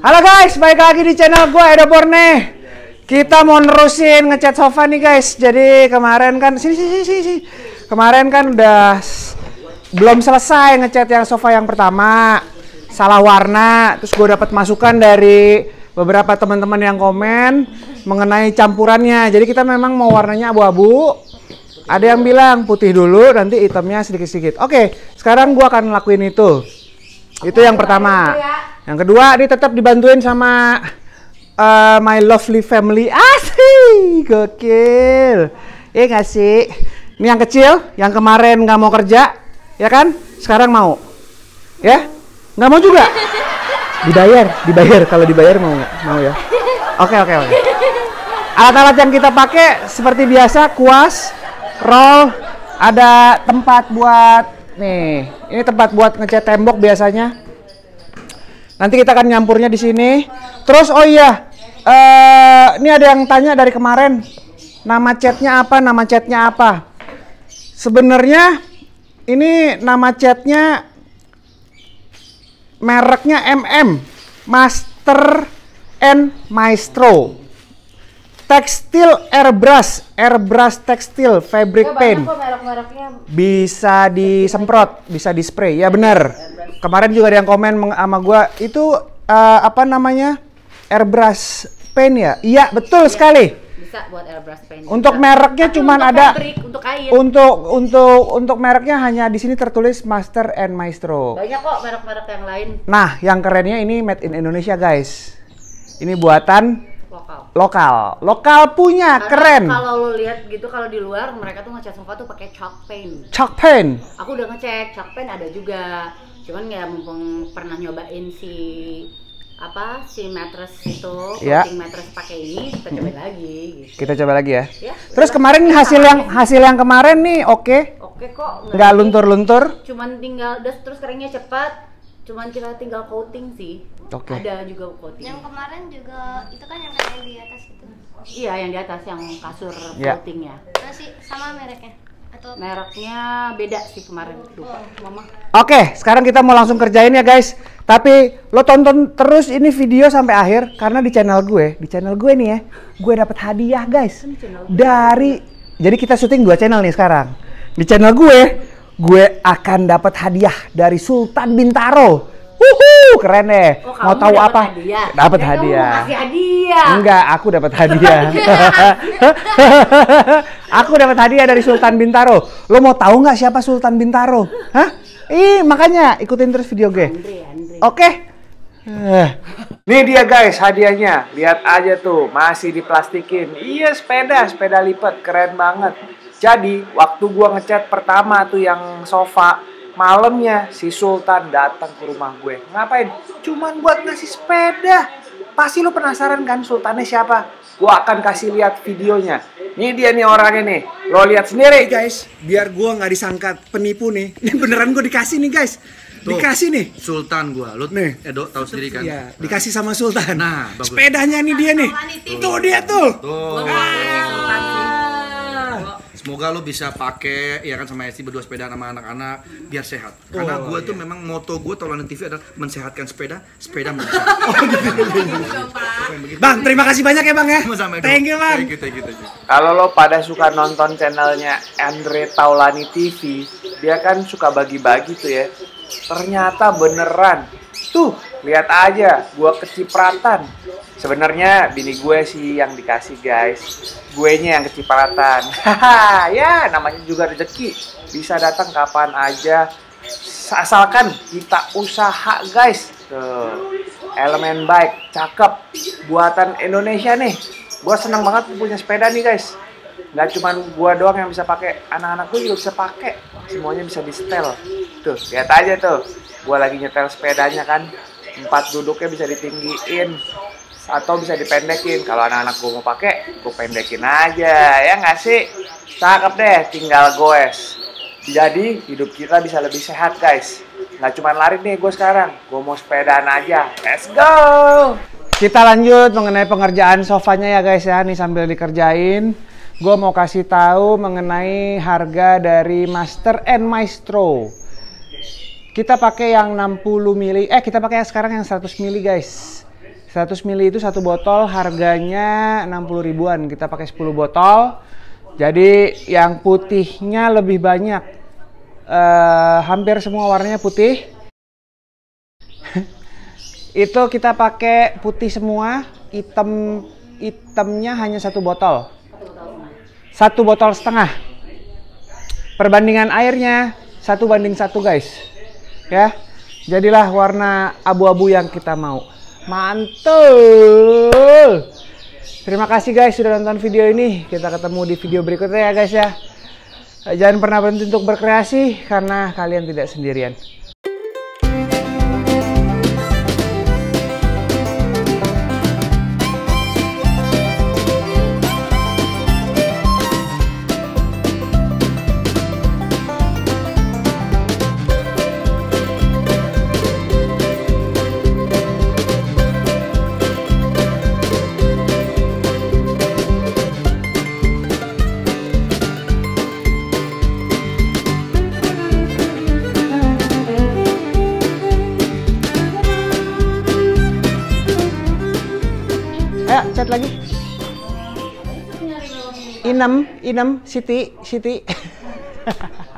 Halo guys, balik lagi di channel gue Edo Borne. Kita mau nerusin ngecat sofa nih guys. Jadi kemarin kan sini sini sini sini. Kemarin kan udah belum selesai ngecat yang sofa yang pertama. Salah warna. Terus gue dapat masukan dari beberapa teman-teman yang komen mengenai campurannya. Jadi kita memang mau warnanya abu-abu. Ada yang bilang putih dulu, nanti hitamnya sedikit-sedikit. Oke, sekarang gua akan lakuin itu. Itu yang pertama. Yang kedua, dia tetap dibantuin sama uh, my lovely family. Asik, gokil. Iya nggak sih? Ini yang kecil, yang kemarin nggak mau kerja, ya kan? Sekarang mau, ya? Nggak mau juga? Dibayar, dibayar. Kalau dibayar mau nggak? Mau ya? Oke, oke, oke. Alat-alat yang kita pakai seperti biasa, kuas, roll, ada tempat buat nih. Ini tempat buat ngecat tembok biasanya. Nanti kita akan nyampurnya di sini. Terus oh iya, eh ini ada yang tanya dari kemarin, nama catnya apa? Nama catnya apa? Sebenarnya ini nama catnya mereknya MM, Master and Maestro. Tekstil airbrush, airbrush tekstil, fabric paint. kok merek-mereknya Bisa disemprot, bisa di spray. Ya benar. Kemarin juga ada yang komen sama gua itu eh, apa namanya? Airbrush paint ya? Iya, betul sekali. bisa buat airbrush paint. Untuk juga. mereknya Tapi cuman untuk ada fabric, untuk kain. untuk untuk untuk mereknya hanya di sini tertulis Master and Maestro. Banyak kok merek-merek yang lain Nah, yang kerennya ini made in Indonesia, guys. Ini buatan lokal. lokal. Lokal punya, Karena keren. Kalau lo lihat gitu kalau di luar mereka tuh ngecat sofa tuh pakai chalk paint. Chalk paint. Aku udah ngecek chalk paint ada juga. Cuman ya mumpung pernah nyobain si apa si mattress itu Ya. floating mattress pakai ini kita cobain lagi gitu. Kita coba lagi ya. Ya, Terus kemarin hasil yang hasil yang kemarin nih oke. Oke kok. Nggak luntur-luntur. Cuman tinggal das terus keringnya cepat. Cuman kita tinggal coating sih. Oke. Ada juga coating. Yang kemarin juga itu kan yang kayak di atas itu. Iya, yang di atas yang kasur Ya. floatingnya. Masih sama mereknya atau Mereknya beda sih kemarin lupa, Mama. Oke, sekarang kita mau langsung kerjain ya guys. Tapi lo tonton terus ini video sampai akhir karena di channel gue, di channel gue nih ya, gue dapat hadiah guys. Dari jadi kita syuting dua channel nih sekarang. Di channel gue, gue akan dapat hadiah dari Sultan Bintaro. Wuhu, keren deh. Oh, mau tahu apa? hadiah. Dapat kamu hadiah. hadiah. Enggak, aku dapat hadiah. aku dapat hadiah dari Sultan Bintaro. Lo mau tahu nggak siapa Sultan Bintaro? Hah? Ih, makanya ikutin terus video gue. Oke. Eh. Nih dia guys hadiahnya. Lihat aja tuh, masih diplastikin. Iya, sepeda, sepeda lipat, keren banget. Jadi, waktu gua ngecat pertama tuh yang sofa, malamnya si Sultan datang ke rumah gue. Ngapain? Cuman buat ngasih sepeda. Pasti lu penasaran kan Sultannya siapa? Gua akan kasih lihat videonya. Ini dia nih orangnya nih. Lo lihat sendiri guys. Biar gua nggak disangka penipu nih. Ini beneran gua dikasih nih guys. Tuh, Dikasih nih. Sultan gua. Lu Nih. Edo tahu sendiri kan? Iya, dikasih sama Sultan. Nah, bagus. Sepedanya nih dia nih. Tuh dia tuh. Tuh. Semoga lu bisa pakai ya kan sama Esti berdua sepeda sama anak-anak biar sehat. Karena Oh, gua iya. tuh memang moto gua Taulanan TV adalah mensehatkan sepeda, sepeda mensehat. Bang, terima kasih banyak ya Bang ya. Edo. Thank you Bang. Thank you, thank you, thank you. Kalau lo pada suka nonton channelnya Andre Taulani TV, dia kan suka bagi-bagi tuh ya. Ternyata beneran. Tuh, lihat aja, gua kecipratan. Sebenarnya bini gue sih yang dikasih guys. Guenya yang kecipratan. Haha, ya namanya juga rezeki. Bisa datang kapan aja. Asalkan kita usaha guys. Tuh, elemen baik, cakep, buatan Indonesia nih. Gua seneng banget punya sepeda nih guys. Nggak cuman gua doang yang bisa pakai, anak-anak gue juga bisa pakai. Semuanya bisa di setel. Tuh, lihat aja tuh. Gua lagi nyetel sepedanya kan. Empat duduknya bisa ditinggiin atau bisa dipendekin. Kalau anak-anak gue mau pakai, gue pendekin aja. Ya nggak sih? Cakep deh, tinggal goes. Jadi hidup kita bisa lebih sehat guys. Nggak cuma lari nih gue sekarang, gue mau sepedaan aja. Let's go! Kita lanjut mengenai pengerjaan sofanya ya guys ya. Nih sambil dikerjain. Gue mau kasih tahu mengenai harga dari Master and Maestro. Kita pakai yang 60 mili. Eh kita pakai sekarang yang 100 mili guys. 100 ml itu satu botol harganya 60 ribuan. Kita pakai 10 botol. Jadi yang putihnya lebih banyak. Eh, hampir semua warnanya putih. itu kita pakai putih semua, hitam hitamnya hanya satu botol. Satu botol setengah. Perbandingan airnya satu banding satu guys. Ya, jadilah warna abu-abu yang kita mau. Mantul. Terima kasih guys sudah nonton video ini. Kita ketemu di video berikutnya ya guys ya. Jangan pernah berhenti untuk berkreasi karena kalian tidak sendirian. Ayo chat lagi. Inem, Inem, Siti, Siti.